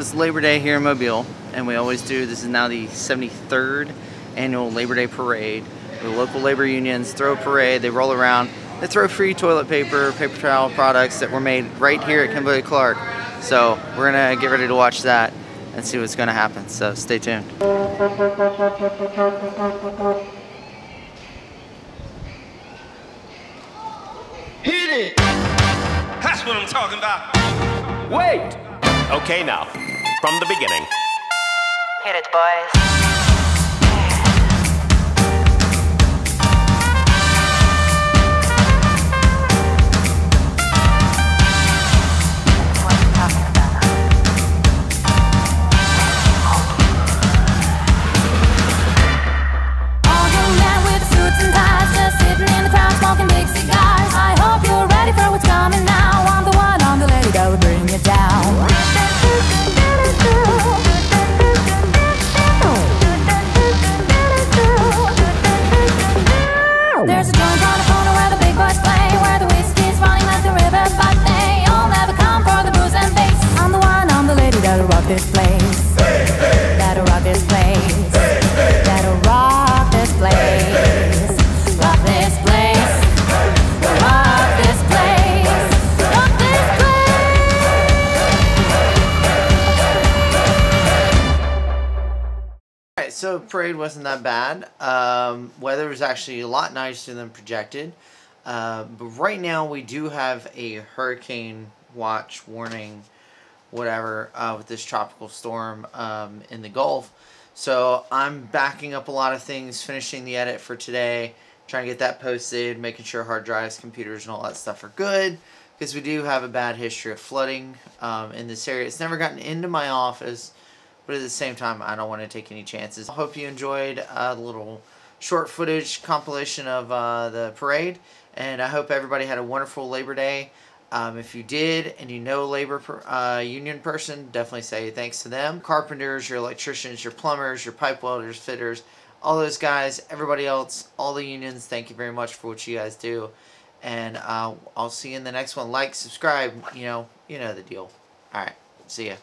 it's Labor Day here in Mobile, and we always do, this is now the 73rd annual Labor Day parade. The local labor unions throw a parade, they roll around, they throw free toilet paper, paper towel products that were made right here at Kimberly Clark. So we're gonna get ready to watch that and see what's gonna happen, so stay tuned. Hit it! That's what I'm talking about. Wait! Okay, now, from the beginning. Hit it, boys. That'll rock this place. Rock this place. Rock this place. Rock this place. Rock this place. Alright, so parade wasn't that bad. Um, weather was actually a lot nicer than projected. Uh, but right now we do have a hurricane watch warning, whatever, uh, with this tropical storm um, in the Gulf. So I'm backing up a lot of things, finishing the edit for today, trying to get that posted, making sure hard drives, computers, and all that stuff are good. Because we do have a bad history of flooding um, in this area. It's never gotten into my office but at the same time, I don't want to take any chances. I hope you enjoyed uh, the little short footage compilation of uh, the parade, and I hope everybody had a wonderful Labor Day. Um, if you did, and you know a labor per, uh, union person, definitely say thanks to them. Carpenters, your electricians, your plumbers, your pipe welders, fitters, all those guys, everybody else, all the unions, thank you very much for what you guys do. And uh, I'll see you in the next one. Like, subscribe, you know, you know the deal. All right, see ya.